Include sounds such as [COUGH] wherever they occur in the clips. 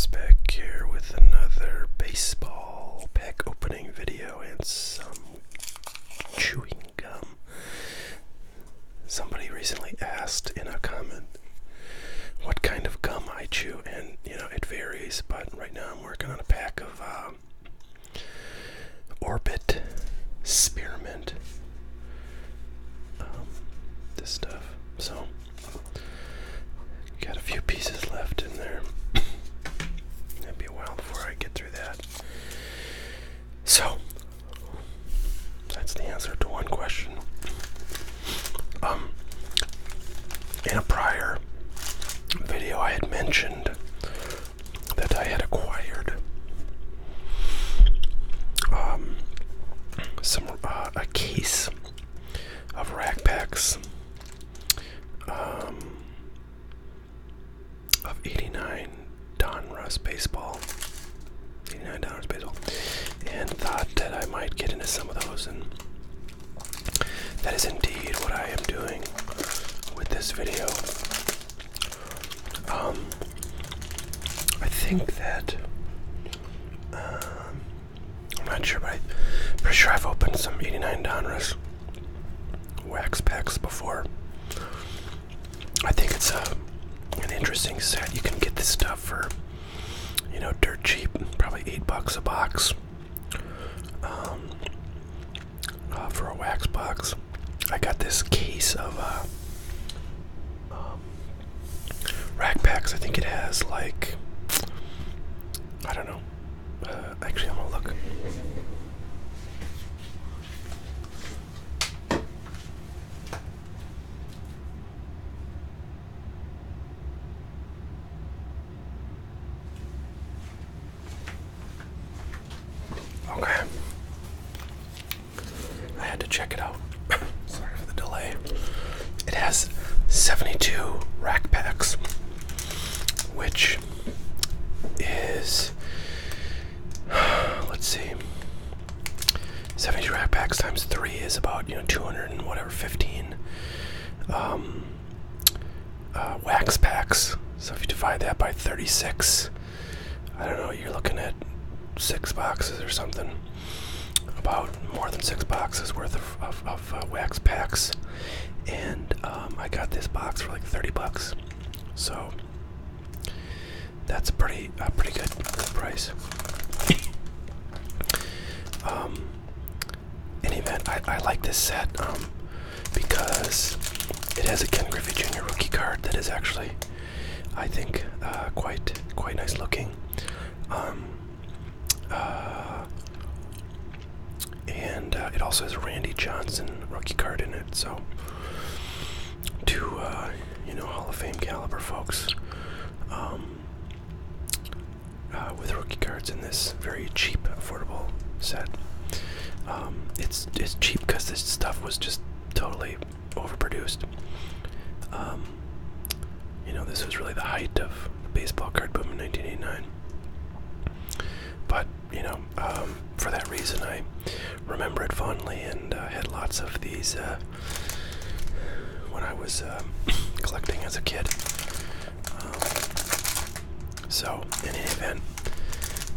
Lance back here with another baseball pack opening video and some chewing gum. Somebody recently asked in a comment what kind of gum I chew, and you know, it varies, but right now I'm working on a pack of um, Orbit Spearmint. Um, this stuff. So, got a few pieces left in there. It'll be a while before I get through that. So, that's the answer to one question. Um, in a prior video, I had mentioned that I had acquired um, some uh, a case of rack packs um, of 89 Donruss baseball. 89 Donruss baseball. And thought that I might get into some of those and that is indeed what I am doing with this video. Um, I think that um, I'm not sure, but I'm pretty sure I've opened some 89 Donruss wax packs before. I think it's a an interesting set. You can get this stuff for you know dirt cheap, probably eight bucks a box. Um, uh, for a wax box, I got this case of uh, um, rack packs. I think it has like I don't know. Uh, actually, I'm gonna look. Okay. Check it out. [COUGHS] Sorry for the delay. It has 72 rack packs, which is, [SIGHS] let's see, 72 rack packs times 3 is about, you know, 200 and whatever, 15 um, uh, wax packs. So if you divide that by 36, I don't know, you're looking at six boxes or something. About more than six boxes worth of, of, of uh, wax packs. And um, I got this box for like 30 bucks. So that's a pretty, a pretty good, good price. um, in event, I, I like this set um, because it has a Ken Griffey Jr. rookie card that is actually, I think, uh, quite quite nice looking. Um, uh, uh, it also has a Randy Johnson rookie card in it. So, two, uh, you know, Hall of Fame caliber folks um, uh, with rookie cards in this very cheap, affordable set. Um, it's it's cheap because this stuff was just totally overproduced. Um, you know, this was really the height of the baseball card boom in 1989. But you know, um, for that reason, I remember it fondly and uh, had lots of these uh, when I was uh, [COUGHS] collecting as a kid. Um, so, in any event,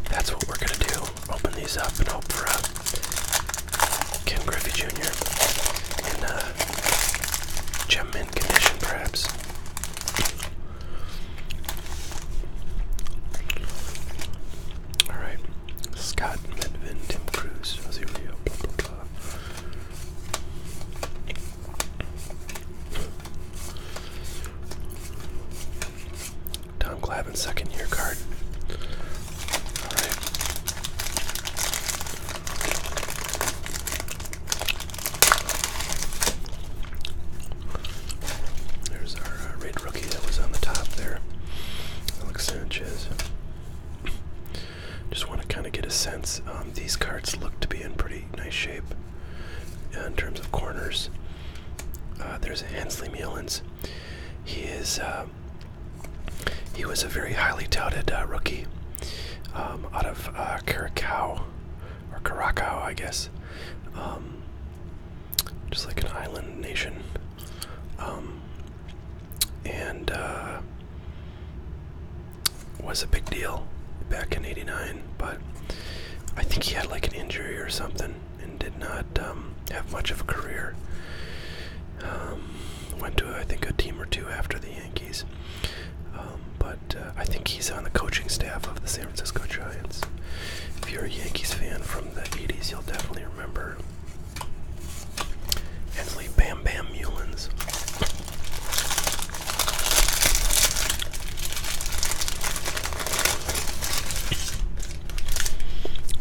that's what we're gonna do. Open these up and hope for a Ken Griffey Jr. in uh, gem mint condition, perhaps. All right, Scott Medvin, Tim Cruz, Jose Rijo, blah blah blah. Tom Glavine, second year card. All right. There's our uh, red rookie that was on the top there, Alex Sanchez. Just want to kind of get a sense. Um, these cards look to be in pretty nice shape uh, in terms of corners. Uh, there's Hensley Meulens. He is. Uh, he was a very highly touted uh, rookie um, out of uh, or Curacao, I guess. Um, just like an island nation. Um, and uh, was a big deal back in '89, but I think he had like an injury or something and did not um, have much of a career. Um, went to I think a team or two after the Yankees, um, but uh, I think he's on the coaching staff of the San Francisco Giants. If you're a Yankees fan from the '80s, you'll definitely remember Hensley Bam Bam Meulens.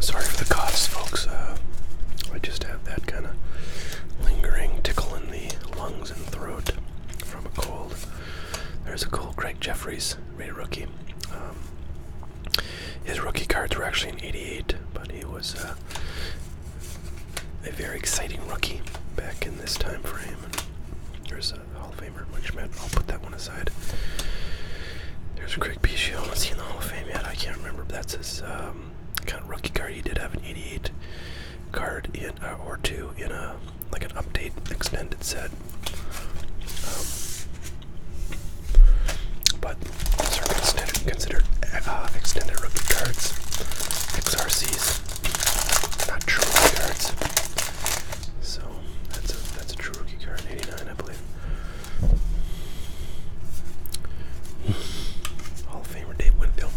Sorry for the coughs, folks. Uh, I just have that kind of lingering tickle in the lungs and throat from a cold. There's a cool Gregg Jefferies, rated rookie. Um, his rookie cards were actually in 88, but he was uh, a very exciting rookie back in this time frame. And there's a Hall of Famer, which I'll put that one aside. There's Craig Biggio. Is he in the Hall of Fame yet? I can't remember. But that's his um, kind of rookie card. He did have an 88 card in uh, or two in a like an update extended set. Um, considered, uh, extended rookie cards, XRCs, not true rookie cards. So that's a that's a true rookie card, 89, I believe. Hall of Famer Dave Winfield.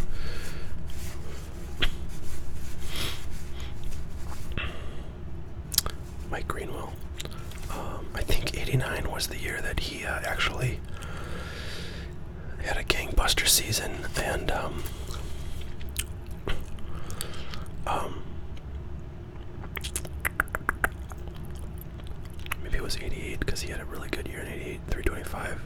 Mike Greenwell. Um, I think 89 was the year that he uh, actually had a gangbuster season and um, um, maybe it was 88 because he had a really good year in 88 325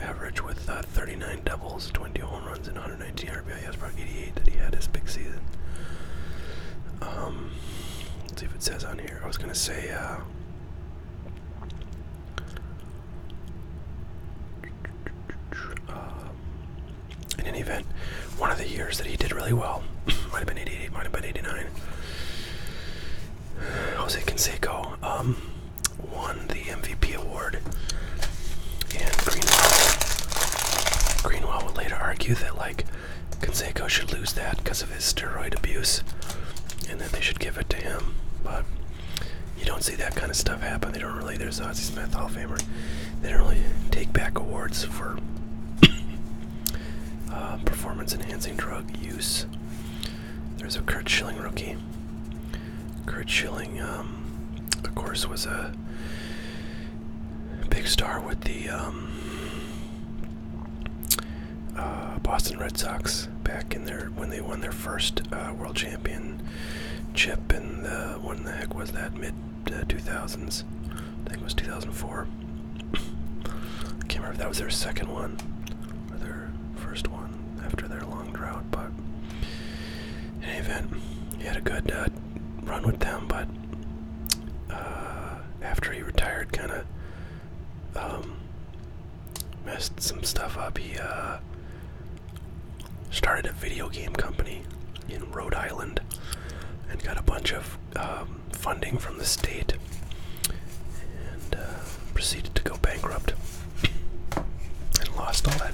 average with uh, 39 doubles 20 home runs and 119 RBI was about 88 that he had his big season. Um, let's see if it says on here. I was gonna say uh, um, in any event, one of the years that he did really well, [CLEARS THROAT] might have been 88, might have been 89. Jose Canseco um, won the MVP award, and Greenwell, Greenwell would later argue that like Canseco should lose that because of his steroid abuse, and that they should give it to him. But you don't see that kind of stuff happen. They don't really. There's Ozzie Smith, Hall of Famer. They don't really take back awards for [COUGHS] uh, performance-enhancing drug use. There's a Curt Schilling rookie. Curt Schilling, um, of course, was a big star with the um, uh, Boston Red Sox back in their when they won their first uh, World Championship in the when the heck was that mid uh, 2000s? I think it was 2004. I can't remember if that was their second one or their first one after their long drought, but in any event, he had a good uh, run with them, but uh, after he retired, kind of um, messed some stuff up. He uh, started a video game company in Rhode Island and got a bunch of um, funding from the state and uh, proceeded to go bankrupt and lost all that that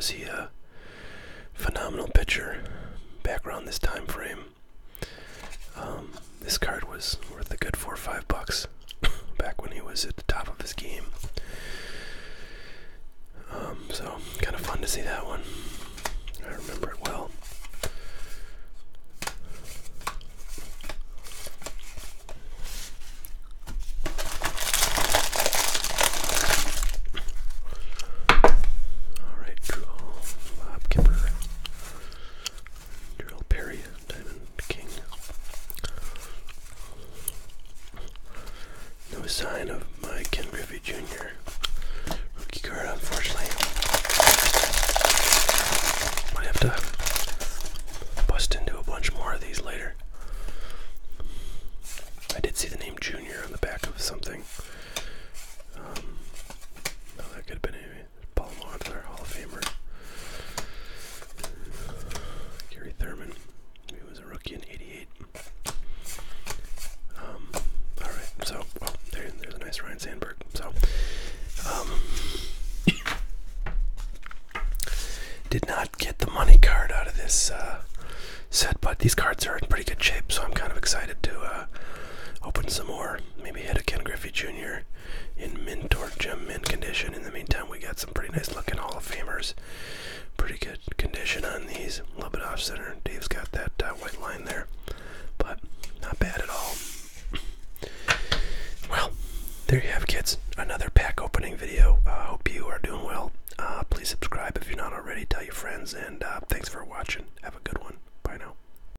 was he a phenomenal pitcher back around this time frame. Um, this card was worth a good four or five bucks [LAUGHS] back when he was at the top of his game. Um, so kind of fun to see that one. Nice Ryne Sandberg. So, um, did not get the money card out of this uh, set, but these cards are in pretty good shape, so I'm kind of excited to uh, open some more. Maybe hit a Ken Griffey Jr. in mint or gem mint condition. In the meantime, we got some pretty nice looking Hall of Famers. Pretty good condition on these. A little bit off center. Dave's got that uh, white line there, but not bad at all. Well, there you have, kids. Another pack opening video. I uh, hope you are doing well. Uh, please subscribe if you're not already. Tell your friends, and uh, thanks for watching. Have a good.